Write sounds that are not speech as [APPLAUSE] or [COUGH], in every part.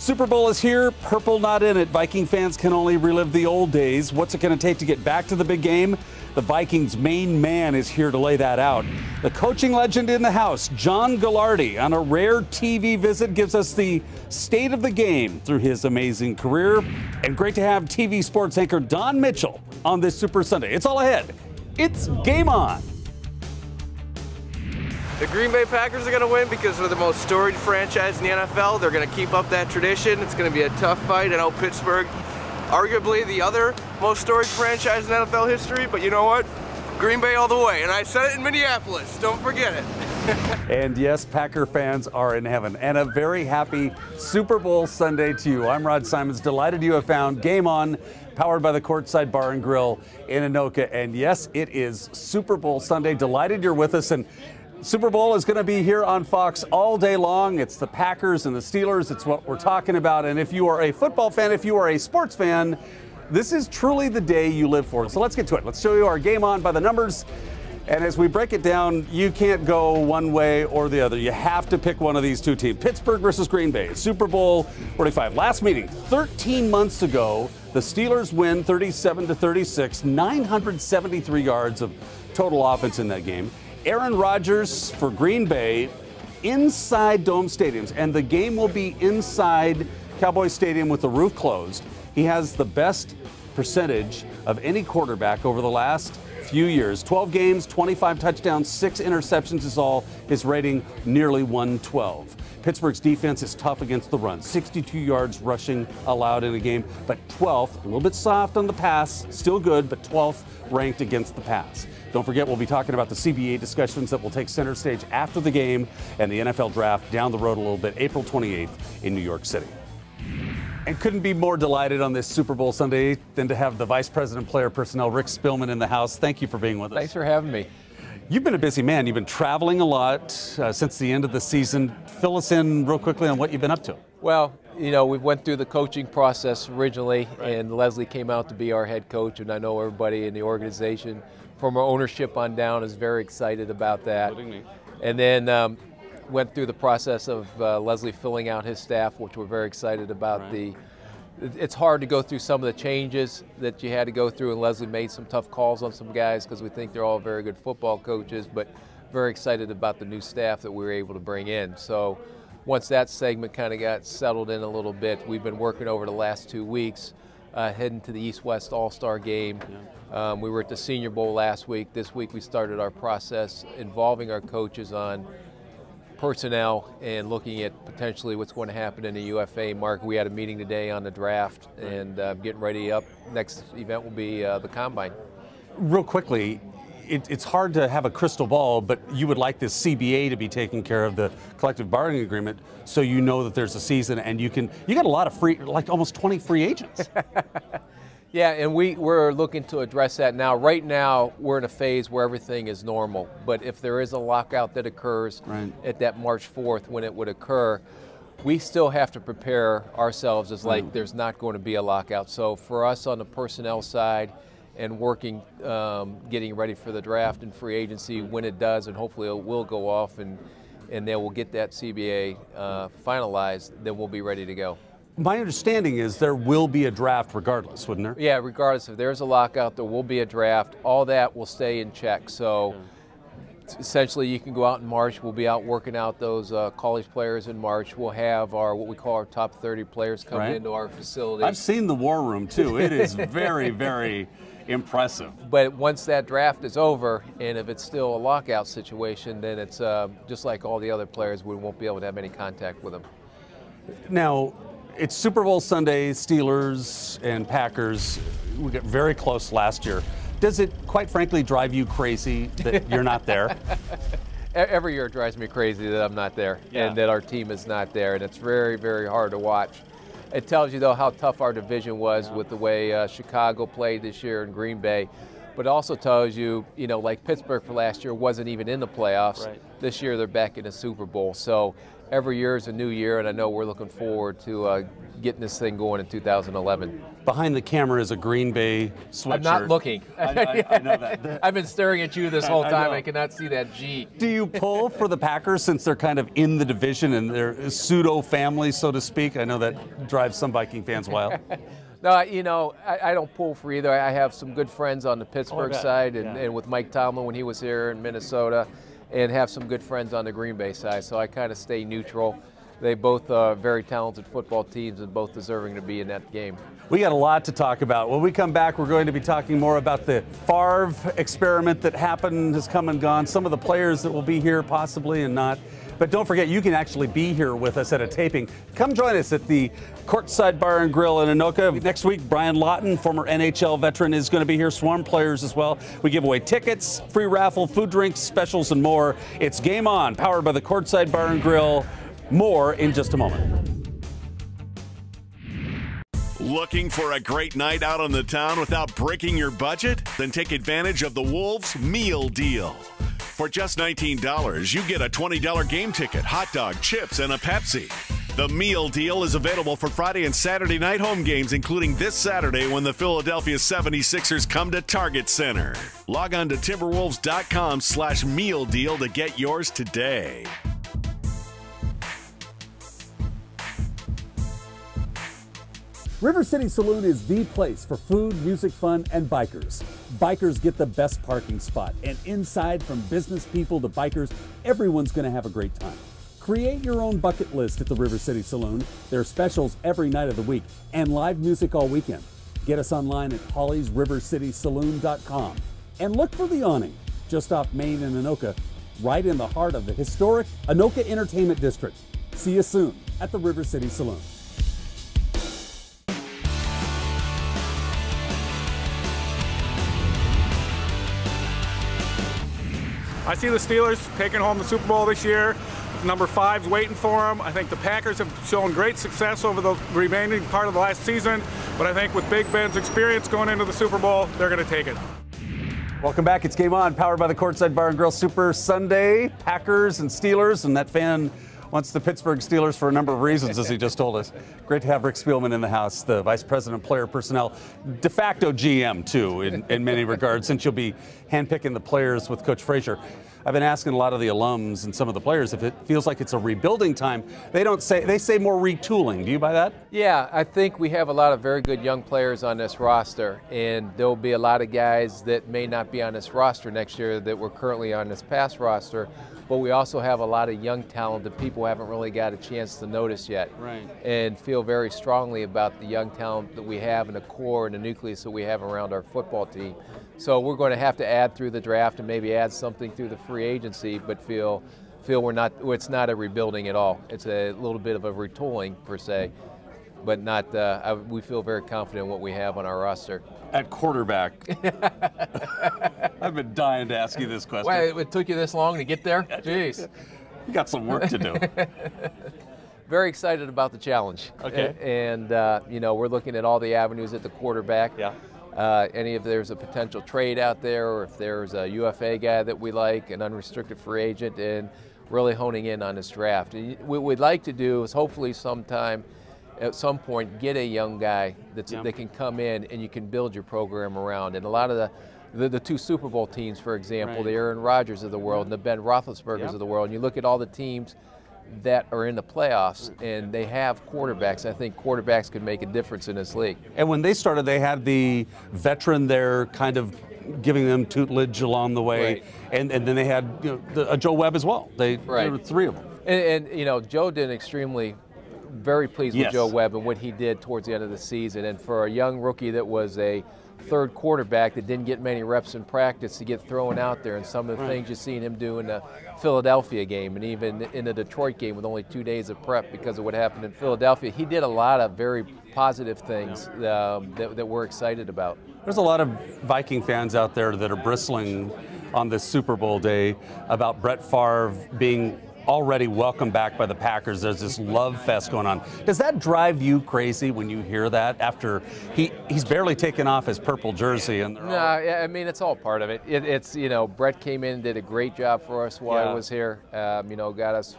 Super Bowl is here, purple not in it. Viking fans can only relive the old days. What's it going to take to get back to the big game? The Vikings' main man is here to lay that out. The coaching legend in the house, John Gagliardi, on a rare TV visit, gives us the state of the game through his amazing career. And great to have TV sports anchor Dawn Mitchell on this Super Sunday. It's all ahead. It's game on. The Green Bay Packers are going to win because they're the most storied franchise in the NFL. They're going to keep up that tradition. It's going to be a tough fight. I know Pittsburgh, arguably the other most storied franchise in NFL history, but you know what? Green Bay all the way. And I said it in Minneapolis. Don't forget it. [LAUGHS] and yes, Packer fans are in heaven. And a very happy Super Bowl Sunday to you. I'm Rod Simons. Delighted you have found Game On, powered by the Courtside Bar and Grill in Anoka. And yes, it is Super Bowl Sunday. Delighted you're with us. And Super Bowl is going to be here on Fox all day long. It's the Packers and the Steelers. It's what we're talking about. And if you are a football fan, if you are a sports fan, this is truly the day you live for. So let's get to it. Let's show you our game on by the numbers. And as we break it down, you can't go one way or the other. You have to pick one of these two teams. Pittsburgh versus Green Bay, Super Bowl 45. Last meeting, 13 months ago, the Steelers win 37 to 36, 973 yards of total offense in that game. Aaron Rodgers for Green Bay inside Dome Stadiums, and the game will be inside Cowboy Stadium with the roof closed. He has the best percentage of any quarterback over the last few years 12 games, 25 touchdowns, six interceptions is all. His rating nearly 112. Pittsburgh's defense is tough against the run. 62 yards rushing allowed in a game, but 12th, a little bit soft on the pass, still good, but 12th ranked against the pass. Don't forget, we'll be talking about the CBA discussions that will take center stage after the game and the NFL draft down the road a little bit, April 28th in New York City. And couldn't be more delighted on this Super Bowl Sunday than to have the Vice President Player Personnel, Rick Spielman, in the house. Thank you for being with us. Thanks for having me. You've been a busy man. You've been traveling a lot uh, since the end of the season. Fill us in real quickly on what you've been up to. Well, you know, we went through the coaching process originally, right. and Leslie came out to be our head coach, and I know everybody in the organization from our ownership on down is very excited about that. And then um, went through the process of uh, Leslie filling out his staff, which we're very excited about. Right. The it's hard to go through some of the changes that you had to go through, and Leslie made some tough calls on some guys because we think they're all very good football coaches, but very excited about the new staff that we were able to bring in. So once that segment kind of got settled in a little bit, we've been working over the last two weeks, uh, heading to the East-West All-Star game. Yeah. Um, we were at the Senior Bowl last week. This week we started our process involving our coaches on personnel and looking at potentially what's going to happen in the UFA market. We had a meeting today on the draft and uh, getting ready up. Next event will be uh, the Combine. Real quickly, it, it's hard to have a crystal ball, but you would like this CBA to be taking care of the collective bargaining agreement so you know that there's a season and you can, you got a lot of free, like almost 20 free agents. [LAUGHS] Yeah, and we, we're looking to address that now. Right now, we're in a phase where everything is normal. But if there is a lockout that occurs right. at that March 4th when it would occur, we still have to prepare ourselves as like mm. there's not going to be a lockout. So for us on the personnel side and working, um, getting ready for the draft and free agency when it does, and hopefully it will go off and, and then we'll get that CBA uh, finalized, then we'll be ready to go. My understanding is there will be a draft regardless, wouldn't there? Yeah, regardless if there's a lockout, there will be a draft. All that will stay in check. So essentially, you can go out in March. We'll be out working out those uh, college players in March. We'll have our what we call our top 30 players come right. into our facility. I've seen the war room too. It is [LAUGHS] very, very impressive. But once that draft is over, and if it's still a lockout situation, then it's uh, just like all the other players. We won't be able to have any contact with them. Now, it's Super Bowl Sunday, Steelers and Packers. We got very close last year. Does it, quite frankly, drive you crazy that [LAUGHS] you're not there? Every year it drives me crazy that I'm not there yeah. and that our team is not there, and it's very, very hard to watch. It tells you, though, how tough our division was yeah. with the way uh, Chicago played this year in Green Bay. But it also tells you, you know, like Pittsburgh for last year wasn't even in the playoffs. Right. This year they're back in the Super Bowl. So every year is a new year, and I know we're looking forward to uh, getting this thing going in 2011. Behind the camera is a Green Bay sweatshirt. I'm not looking. I, I, I know that. [LAUGHS] I've been staring at you this whole time. know. I, cannot see that G. Do you pull for the Packers since they're kind of in the division and they're pseudo family, so to speak? I know that drives some Viking fans wild. [LAUGHS] No, you know, I, I don't pull for either. I have some good friends on the Pittsburgh bet. side and, Yeah. and with Mike Tomlin when he was here in Minnesota, and have some good friends on the Green Bay side. So I kind of stay neutral. They both are very talented football teams and both deserving to be in that game. We got a lot to talk about. When we come back, we're going to be talking more about the Favre experiment that happened, has come and gone, some of the players that will be here possibly and not. But don't forget, you can actually be here with us at a taping. Come join us at the Courtside Bar and Grill in Anoka. Next week, Brian Lawton, former NHL veteran, is going to be here. Swarm players as well. We give away tickets, free raffle, food, drinks, specials, and more. It's Game On, powered by the Courtside Bar and Grill. More in just a moment. Looking for a great night out on the town without breaking your budget? Then take advantage of the Wolves Meal Deal. For just $19, you get a $20 game ticket, hot dog, chips, and a Pepsi. The meal deal is available for Friday and Saturday night home games, including this Saturday when the Philadelphia 76ers come to Target Center. Log on to timberwolves.com slash meal deal to get yours today. River City Saloon is the place for food, music, fun, and bikers. Bikers get the best parking spot, and inside, from business people to bikers, everyone's going to have a great time. Create your own bucket list at the River City Saloon. There are specials every night of the week and live music all weekend. Get us online at hollysrivercitysaloon.com and look for the awning just off Main and Anoka, right in the heart of the historic Anoka Entertainment District. See you soon at the River City Saloon. I see the Steelers taking home the Super Bowl this year. Number five's waiting for them. I think the Packers have shown great success over the remaining part of the last season, but I think with Big Ben's experience going into the Super Bowl, they're going to take it. Welcome back. It's Game On, powered by the Courtside Bar and Grill Super Sunday. Packers and Steelers, and that fan wants the Pittsburgh Steelers for a number of reasons, as he just told us. Great to have Rick Spielman in the house, the Vice President of Player Personnel, de facto GM, too, in, in many regards, since you'll be handpicking the players with Coach Frazier. I've been asking a lot of the alums and some of the players if it feels like it's a rebuilding time. They don't say, they say more retooling. Do you buy that? Yeah, I think we have a lot of very good young players on this roster, and there'll be a lot of guys that may not be on this roster next year that were currently on this past roster. But we also have a lot of young talent that people haven't really got a chance to notice yet. Right. And feel very strongly about the young talent that we have in the core and the nucleus that we have around our football team. So we're going to have to add through the draft and maybe add something through the free agency, but feel feel we're not it's not a rebuilding at all. It's a little bit of a retooling per se, but not. Uh, I, we feel very confident in what we have on our roster. At quarterback. [LAUGHS] I've been dying to ask you this question. Why it took you this long to get there? [LAUGHS] Jeez. You got some work to do. [LAUGHS] Very excited about the challenge. Okay. And, uh, you know, we're looking at all the avenues at the quarterback. Yeah. Uh, any if there's a potential trade out there, or if there's a UFA guy that we like, an unrestricted free agent, and really honing in on this draft. And What we'd like to do is hopefully sometime, at some point, get a young guy that's, Yeah. that can come in and you can build your program around. And a lot of the the, the two Super Bowl teams, for example, Right. the Aaron Rodgers of the world and the Ben Roethlisbergers Yep. of the world, and you look at all the teams that are in the playoffs mm. and they have quarterbacks. I think quarterbacks could make a difference in this league. And when they started, they had the veteran there kind of giving them tutelage along the way. Right. And, and then they had you know, the, a Joe Webb as well. They, Right. There were three of them. And, and you know, Joe did an extremely, very pleased Yes. with Joe Webb and what he did towards the end of the season. And for a young rookie that was a third quarterback that didn't get many reps in practice to get thrown out there, and some of the things you've seen him do in the Philadelphia game and even in the Detroit game with only two days of prep because of what happened in Philadelphia, he did a lot of very positive things um, that, that we're excited about. There's a lot of Viking fans out there that are bristling on this Super Bowl day about Brett Favre being already welcomed back by the Packers. There's this love fest going on. Does that drive you crazy when you hear that after he, he's barely taken off his purple jersey? And no, I mean, it's all part of it. it. It's, you know, Brett came in and did a great job for us while yeah. I was here. Um, you know, got us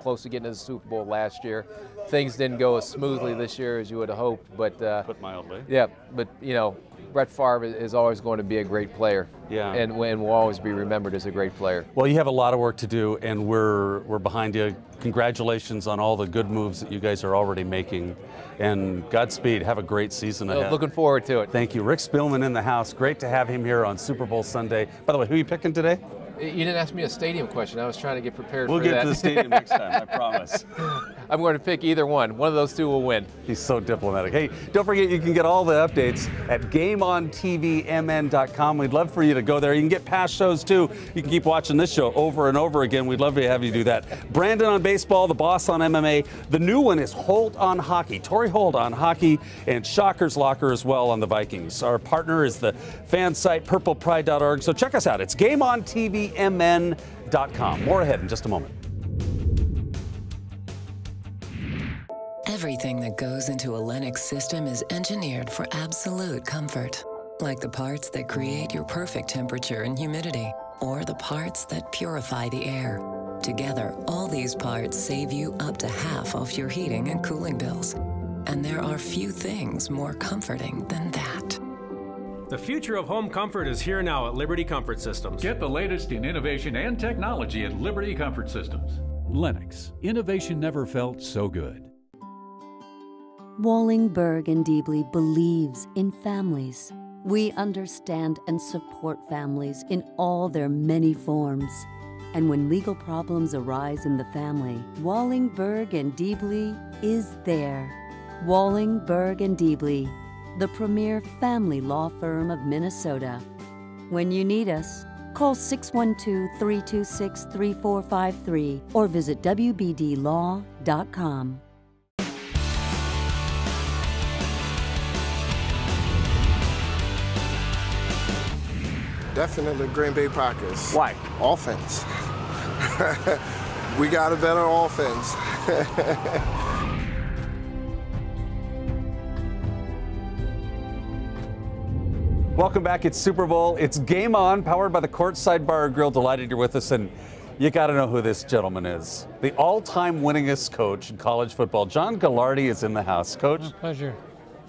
close to getting to the Super Bowl last year. Things didn't go as smoothly this year as you would have hoped, but uh, put mildly. Yeah, but you know, Brett Favre is always going to be a great player. Yeah. And, and will always be remembered as a great player. Well, you have a lot of work to do, and we're we're behind you. Congratulations on all the good moves that you guys are already making, and Godspeed. Have a great season ahead. looking forward to it. Thank you, Rick Spielman in the house. Great to have him here on Super Bowl Sunday. By the way, who are you picking today? You didn't ask me a stadium question. I was trying to get prepared we'll for that. We'll get to the stadium next time, I [LAUGHS] promise. I'm going to pick either one. One of those two will win. He's so diplomatic. Hey, don't forget you can get all the updates at GameOnTVMN.com. We'd love for you to go there. You can get past shows too. You can keep watching this show over and over again. We'd love to have you do that. Brandon on baseball, the boss on MMA. The new one is Holt on hockey. Torry Holt on hockey and Shockers Locker as well on the Vikings. Our partner is the fan site purplepride.org. So check us out. It's GameOnTVMN.com. More ahead in just a moment. Everything that goes into a Lennox system is engineered for absolute comfort. Like the parts that create your perfect temperature and humidity, or the parts that purify the air. Together, all these parts save you up to half off your heating and cooling bills. And there are few things more comforting than that. The future of home comfort is here now at Liberty Comfort Systems. Get the latest in innovation and technology at Liberty Comfort Systems. Lennox, innovation never felt so good. Wallingberg and Deebly believes in families. We understand and support families in all their many forms. And when legal problems arise in the family, Wallingberg and Deebly is there. Wallingberg and Deebly the premier family law firm of Minnesota. When you need us, call 612 326 3453 or visit WBDLaw.com. Definitely Green Bay Packers. Why? Offense. [LAUGHS] we got a better offense. [LAUGHS] Welcome back. It's Super Bowl. It's Game On, powered by the Courtside Bar Grill. Delighted you're with us, and you got to know who this gentleman is. The all-time winningest coach in college football. John Gagliardi, is in the house. Coach. My pleasure.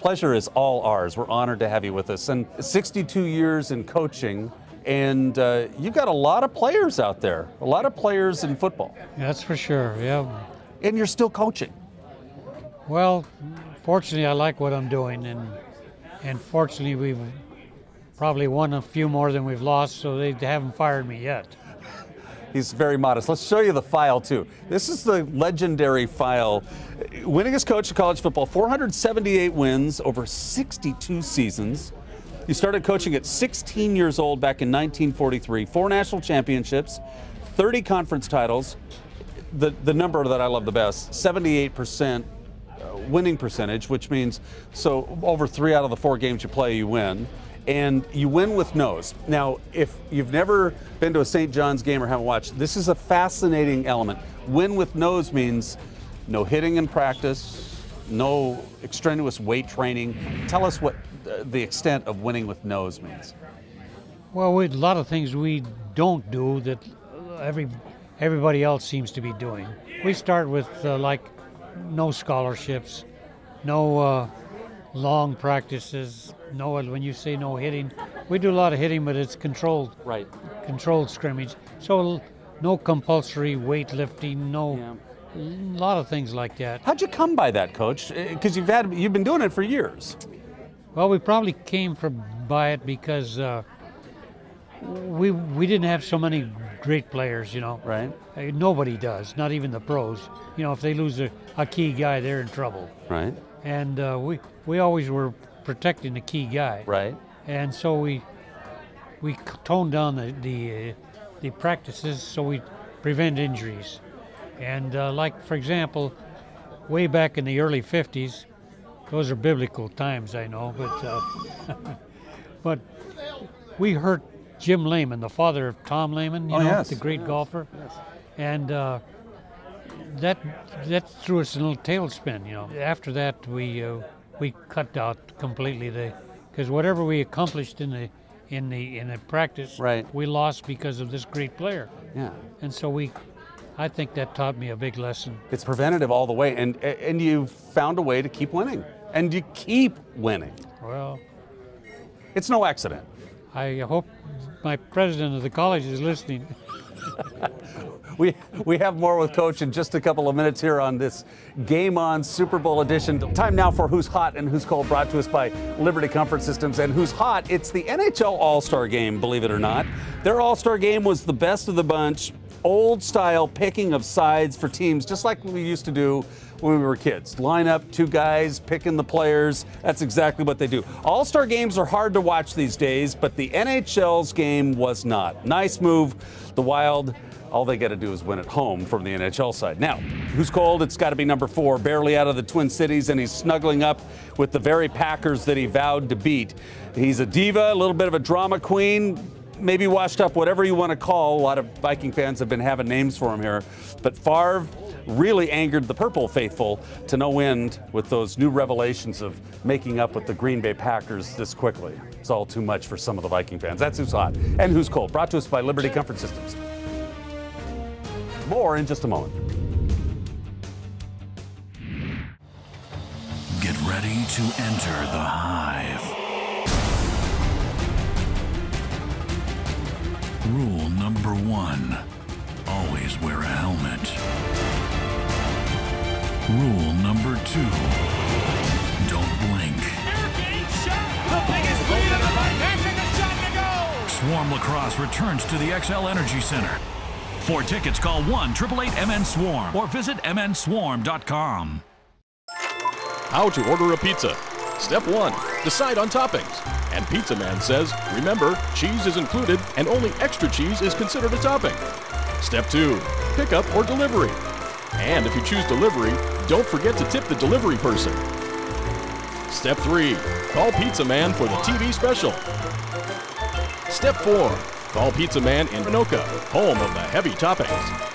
Pleasure is all ours. We're honored to have you with us. And 62 years in coaching, and uh, you got a lot of players out there. A lot of players in football. That's for sure. Yeah. And you're still coaching. Well, fortunately, I like what I'm doing, and and fortunately, we've probably won a few more than we've lost, so they haven't fired me yet. He's very modest. Let's show you the file, too. This is the legendary file. Winningest coach of college football, 478 wins over 62 seasons. He started coaching at 16 years old back in 1943, four national championships, 30 conference titles. The, the number that I love the best, 78% uh, winning percentage, which means so over three out of the four games you play, you win and you win with nose. Now, if you've never been to a St. John's game or haven't watched, this is a fascinating element. Win with nose means no hitting in practice, no extraneous weight training. Tell us what the extent of winning with nose means. Well, we, a lot of things we don't do that every everybody else seems to be doing. We start with uh, like no scholarships, no uh, long practices, no, when you say no hitting, we do a lot of hitting, but it's controlled. Right. Controlled scrimmage. So no compulsory weightlifting, no. Yeah. A lot of things like that. How'd you come by that, Coach? Because you've had you've been doing it for years. Well, we probably came from by it because uh, we we didn't have so many great players, you know. Right. Uh, nobody does, not even the pros. You know, if they lose a, a key guy, they're in trouble. Right. And uh, we we always were protecting the key guy. Right. And so we we toned down the the, uh, the practices so we prevent injuries. And uh, like for example, way back in the early 50s, those are biblical times, I know, but uh, [LAUGHS] but we hurt Jim Lehman, the father of Tom Lehman, you oh, know, yes. the great yes. golfer, yes. and uh, that that threw us a little tailspin. You know, after that we uh, we cut out completely the because whatever we accomplished in the in the in the practice, right. we lost because of this great player. Yeah. And so we, I think that taught me a big lesson. It's preventative all the way, and and you found a way to keep winning, and you keep winning. Well, it's no accident. I hope my president of the college is listening. [LAUGHS] we we have more with Coach in just a couple of minutes here on this Game On Super Bowl edition. Time now for Who's Hot and Who's Cold, brought to us by Liberty Comfort Systems. And Who's Hot? It's the NHL All Star Game, believe it or not. Their All Star Game was the best of the bunch, old style picking of sides for teams, just like we used to do when we were kids. Line up two guys, picking the players. That's exactly what they do. All star games are hard to watch these days, but the NHL's game was not. Nice move. The Wild all they got to do is win at home from the NHL side. Now, who's cold? It's got to be number four, barely out of the Twin Cities, and he's snuggling up with the very Packers that he vowed to beat. He's a diva, a little bit of a drama queen, maybe washed up, whatever you want to call. A lot of Viking fans have been having names for him here. But Favre really angered the Purple faithful to no end with those new revelations of making up with the Green Bay Packers this quickly. It's all too much for some of the Viking fans. That's who's hot and who's cold. Brought to us by Liberty Comfort Systems. More in just a moment. Get ready to enter the hive. Rule number one always wear a helmet. Rule number two don't blink. Swarm Lacrosse returns to the Xcel Energy Center. For tickets, call 1 888 MN Swarm or visit MNSwarm.com. How to order a pizza. Step 1 Decide on toppings. And Pizza Man says, remember, cheese is included and only extra cheese is considered a topping. Step 2 Pickup or delivery. And if you choose delivery, don't forget to tip the delivery person. Step 3 Call Pizza Man for the TV special. Step 4 Call Pizza Man in Anoka, home of the heavy toppings.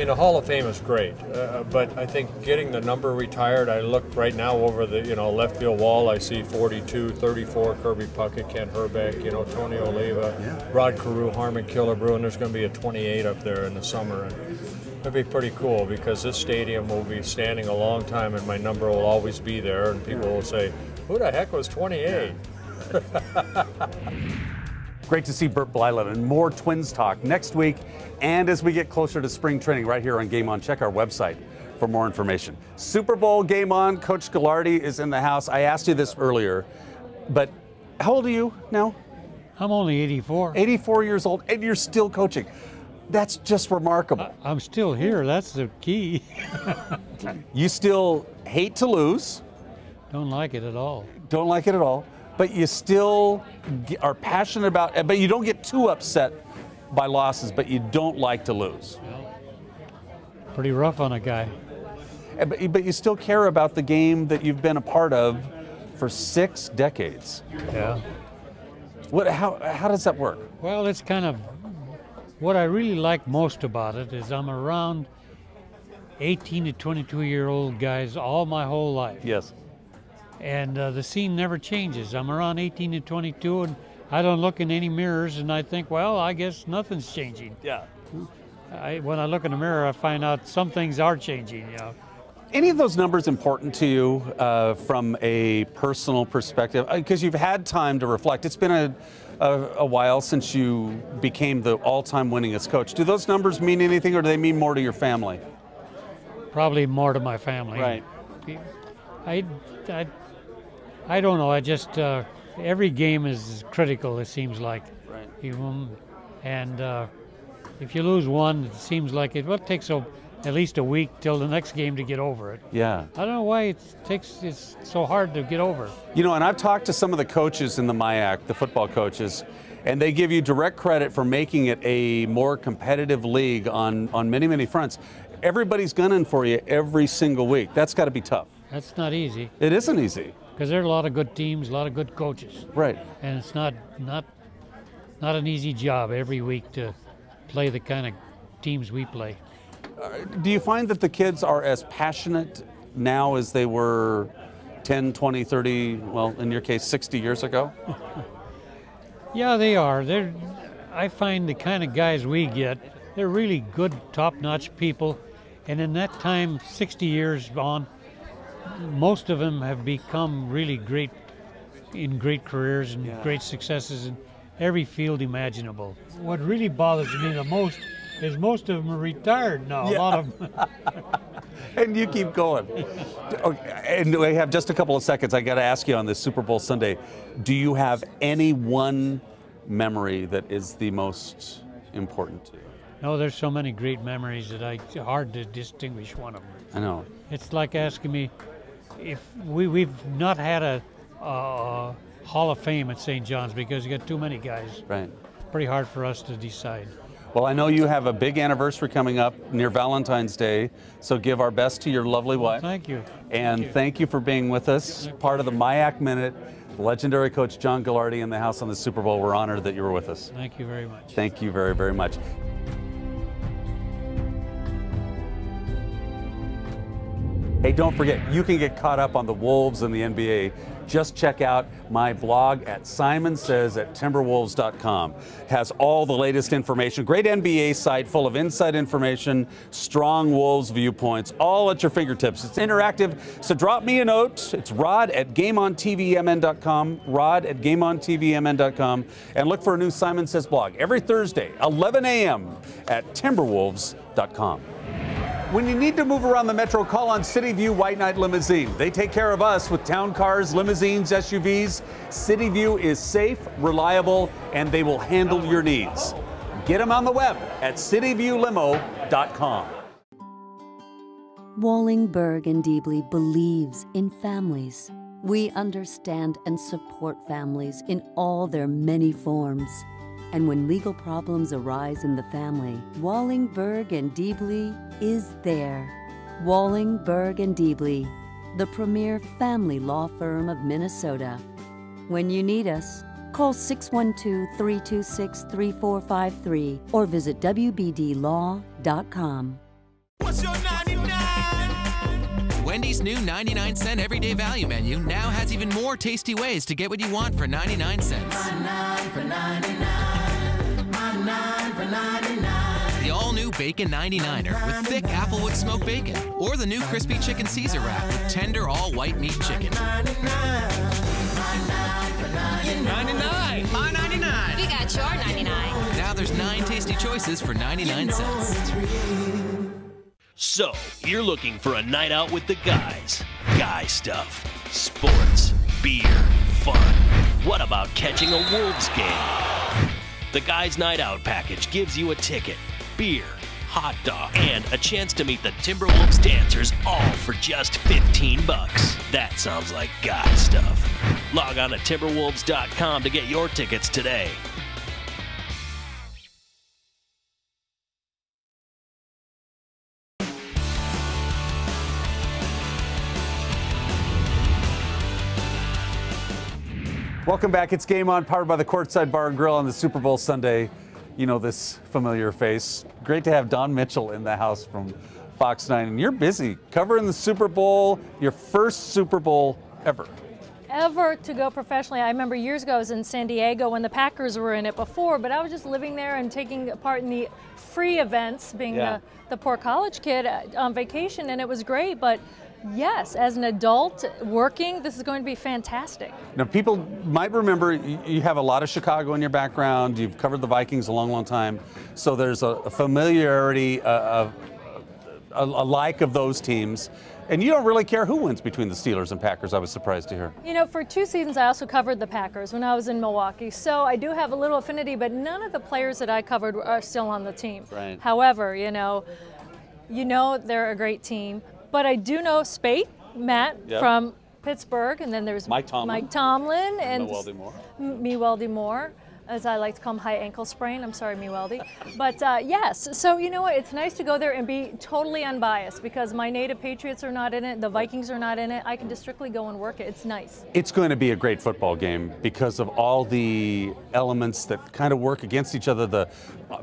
Mean, the Hall of Fame is great, uh, but I think getting the number retired, I look right now over the you know left field wall. I see 42, 34, Kirby Puckett, Kent Hrbek, you know Tony Oliva, yeah. Rod Carew, Harmon Killebrew, and there's going to be a 28 up there in the summer. And it'd be pretty cool because this stadium will be standing a long time, and my number will always be there, and people will say, "Who the heck was 28?" [LAUGHS] Great to see Bert Blyleven and more Twins talk next week and as we get closer to spring training right here on Game On. Check our website for more information. Super Bowl Game On. Coach Gagliardi is in the house. I asked you this earlier, but how old are you now? I'm only 84. 84 years old, and you're still coaching. That's just remarkable. I, am still here. That's the key. you still hate to lose. Don't like it at all. Don't like it at all but you still are passionate about eh, but you don't get too upset by losses, but you don't like to lose. Pretty rough on a guy. Eh, but, but you still care about the game that you've been a part of for six decades. Yeah. What, how, how does that work? Well, it's kind of what I really like most about it is I'm around 18 to 22 year old guys all my whole life. Yes and uh, the scene never changes. I'm around 18 to 22, and I don't look in any mirrors, and I think, well, I guess nothing's changing. Yeah. I, when I look in the mirror, I find out some things are changing. You know. Any of those numbers important to you uh, from a personal perspective? Because uh, you've had time to reflect. It's been a, a, a while since you became the all-time winningest coach. Do those numbers mean anything, or do they mean more to your family? Probably more to my family. Right. I, I I don't know. I just uh, every game is critical. It seems like. Right. You, and uh, if you lose one, it seems like it. Well, it takes a, at least a week till the next game to get over it. Yeah. I don't know why it takes. It's so hard to get over. You know, and I've talked to some of the coaches in the MIAC, the football coaches, and they give you direct credit for making it a more competitive league on on many many fronts. everybody's gunning for you every single week. That's got to be tough. That's not easy. It isn't easy. Because there are a lot of good teams, a lot of good coaches. Right. And it's not not not an easy job every week to play the kind of teams we play. Uh, do you find that the kids are as passionate now as they were 10, 20, 30, well, in your case, 60 years ago? [LAUGHS] Yeah, they are. They're I find the kind of guys we get, they're really good, top-notch people. And in that time, 60 years on, most of them have become really great in great careers and Yeah. great successes in every field imaginable. What really bothers me the most is most of them are retired now. A lot of them. [LAUGHS] and you keep going. Okay, and we have just a couple of seconds. I got to ask you on this Super Bowl Sunday do you have any one memory that is the most important to you? No, there's so many great memories that I hard to distinguish one of them. I know. It's like asking me if we we've not had a, uh Hall of Fame at St. John's because you got too many guys. Right. Pretty hard for us to decide. Well, I know you have a big anniversary coming up near Valentine's Day, so give our best to your lovely wife. Thank you. And thank you for being with us, part of the MIAC Minute. Legendary coach John Gagliardi in the house on the Super Bowl. We're honored that you were with us. Thank you very much. Thank you very, very much. Hey, don't forget, you can get caught up on the Wolves and the NBA. Just check out my blog at Simon Says at Timberwolves.com. Has all the latest information. Great NBA site full of inside information, strong Wolves viewpoints, all at your fingertips. It's interactive, so drop me a note. It's Rod at GameOnTVMN.com. Rod at GameOnTVMN.com, and look for a new Simon Says blog every Thursday, 11 a.m. at Timberwolves.com. When you need to move around the metro, call on City View White Knight Limousine. They take care of us with town cars, limousines, SUVs. City View is safe, reliable, and they will handle your needs. Get them on the web at cityviewlimo.com. Wallingberg and Deebly believes in families. We understand and support families in all their many forms. And when legal problems arise in the family, Wallingberg and Deebly is there. Wallingberg and Deebly, the premier family law firm of Minnesota. When you need us, call 612 326 3453 or visit WBDLaw.com. Wendy's new 99 cent everyday value menu now has even more tasty ways to get what you want for 99 cents. The all new Bacon 99er with thick applewood smoked bacon, or the new crispy chicken Caesar wrap with tender all white meat chicken. 99! My 99! We got your 99. Now there's nine tasty choices for 99 cents. So, you're looking for a night out with the guys. Guy stuff. Sports, beer, fun. What about catching a Wolves game? The Guys Night Out package gives you a ticket, beer, hot dog, and a chance to meet the Timberwolves dancers all for just 15 bucks. That sounds like guy stuff. Log on to timberwolves.com to get your tickets today. Welcome back. It's Game On, powered by the Courtside Bar and Grill on the Super Bowl Sunday. You know this familiar face. Great to have Dawn Mitchell in the house from Fox 9. And you're busy covering the Super Bowl, your first Super Bowl ever. ever to go professionally. I remember years ago I was in San Diego when the Packers were in it before, but I was just living there and taking part in the free events, being Yeah. the, the poor college kid uh, on vacation, and it was great. But yes, as an adult working, this is going to be fantastic. Now, people might remember you have a lot of Chicago in your background. You've covered the Vikings a long, long time. So there's a, a familiarity, of, a, a like of those teams. And you don't really care who wins between the Steelers and Packers, I was surprised to hear. You know, for two seasons, I also covered the Packers when I was in Milwaukee. So I do have a little affinity, but none of the players that I covered are still on the team. Right. However, you know, you know they're a great team. But I do know Spaeth, Matt Yep. from Pittsburgh, and then there's Mike Tomlin. Mike Tomlin and Mewelde Moore. M- Mewelde Moore. As I like to call them, high ankle sprain. I'm sorry, Mewelde. But uh, yes, so you know what? It's nice to go there and be totally unbiased because my native Patriots are not in it, the Vikings are not in it. I can just strictly go and work it. It's nice. It's going to be a great football game because of all the elements that kind of work against each other the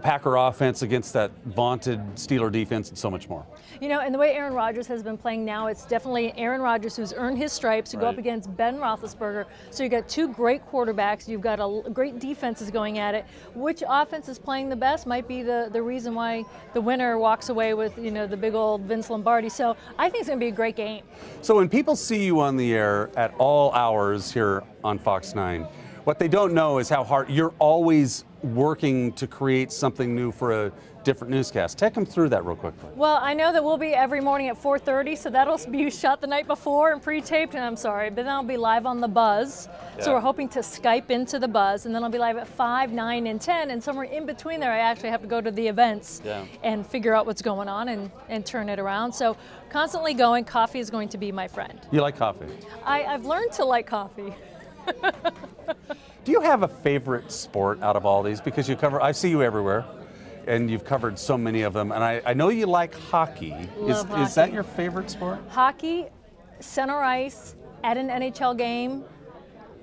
Packer offense against that vaunted Steeler defense and so much more. You know, and the way Aaron Rodgers has been playing now, it's definitely Aaron Rodgers who's earned his stripes to right. go up against Ben Roethlisberger. So you've got two great quarterbacks, you've got a great defenses going at it. Which offense is playing the best might be the, the reason why the winner walks away with, you know, the big old Vince Lombardi. So I think it's going to be a great game. So when people see you on the air at all hours here on Fox 9, what they don't know is how hard you're always working to create something new for a different newscast. Take them through that real quickly. Well, I know that we'll be every morning at 4.30, so that'll be [LAUGHS] shot the night before and pre-taped, and I'm sorry, but then I'll be live on The Buzz. Yeah. So we're hoping to Skype into The Buzz, and then I'll be live at 5, 9, and 10, and somewhere in between there I actually have to go to the events yeah. and figure out what's going on and, and turn it around. So constantly going, coffee is going to be my friend. You like coffee? I, I've learned to like coffee. [LAUGHS] Do you have a favorite sport out of all these? Because you cover, I see you everywhere and you've covered so many of them. And I, I know you like hockey. Love is, hockey. is that your favorite sport? Hockey, center ice, at an NHL game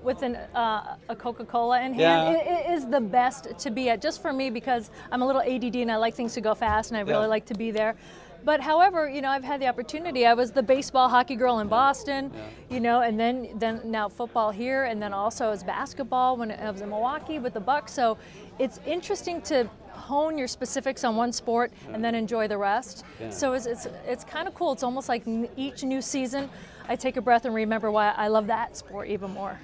with an, uh, a Coca-Cola in hand yeah. it, it is the best to be at, just for me because I'm a little ADD and I like things to go fast and I really yeah. like to be there. But however, you know, I've had the opportunity. I was the baseball hockey girl in Boston, yeah. you know, and then then now football here, and then also as basketball when I was in Milwaukee with the Bucks. So it's interesting to hone your specifics on one sport yeah. and then enjoy the rest. Yeah. So it's, it's, it's kind of cool. It's almost like each new season, I take a breath and remember why I love that sport even more.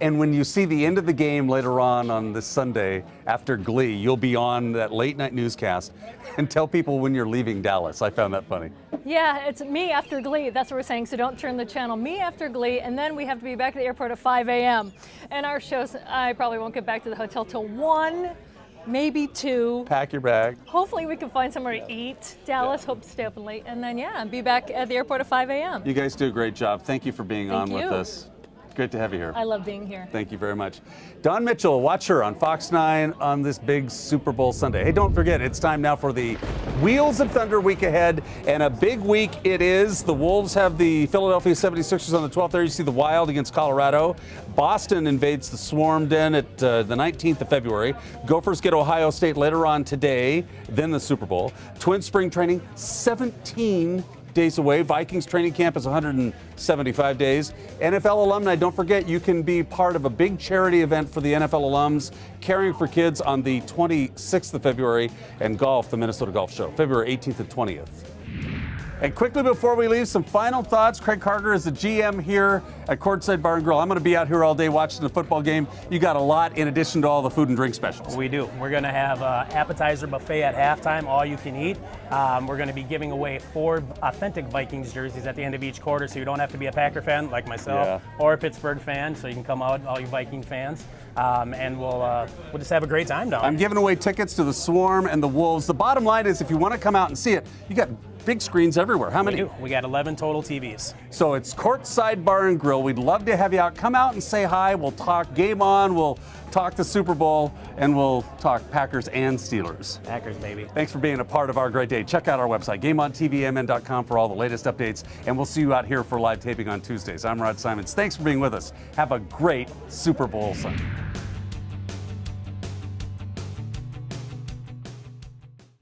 And when you see the end of the game later on on this Sunday after Glee, you'll be on that late night newscast [LAUGHS] and tell people when you're leaving Dallas. I found that funny. Yeah, it's me after Glee. That's what we're saying. So don't turn the channel. Me after Glee, and then we have to be back at the airport at 5 a.m. And our shows, I probably won't get back to the hotel till 1 maybe two. Pack your bag. Hopefully we can find somewhere to eat. Dallas, yeah. hope to stay open late. And then, yeah, be back at the airport at 5 a.m. You guys do a great job. Thank you for being Thank on you. with us. Great to have you here. I love being here. Thank you very much. Dawn Mitchell, watch her on Fox 9 on this big Super Bowl Sunday. Hey, don't forget, it's time now for the Wheels of Thunder week ahead, and a big week it is. The Wolves have the Philadelphia 76ers on the 12th. There you see the Wild against Colorado. Boston invades the Swarm Den at uh, the 19th of February. Gophers get Ohio State later on today, then the Super Bowl. Twin spring training, 17 days away. Vikings training camp is 175 days. NFL alumni, don't forget, you can be part of a big charity event for the NFL alums, Caring for Kids on the 26th of February, and golf, the Minnesota Golf Show, February 18th and 20th. And quickly before we leave, some final thoughts. Craig Carger is the GM here at Courtside Bar and Grill. I'm going to be out here all day watching the football game. You got a lot in addition to all the food and drink specials. We do. We're going to have an appetizer buffet at halftime, all you can eat. Um, we're going to be giving away four authentic Vikings jerseys at the end of each quarter, so you don't have to be a Packer fan like myself yeah. or a Pittsburgh fan, so you can come out, all you Viking fans. Um, and we'll uh, we'll just have a great time down. I'm giving away tickets to the Swarm and the Wolves. The bottom line is, if you want to come out and see it, you got big screens everywhere. How many? We. We got 11 total TVs. So it's Courtside Bar and Grill. We'd love to have you out. Come out and say hi. We'll talk game on. We'll talk the Super Bowl, and we'll talk Packers and Steelers. Packers, baby. Thanks for being a part of our great day. Check out our website, GameOnTVMN.com, for all the latest updates, and we'll see you out here for live taping on Tuesdays. I'm Rod Simons. Thanks for being with us. Have a great Super Bowl Sunday.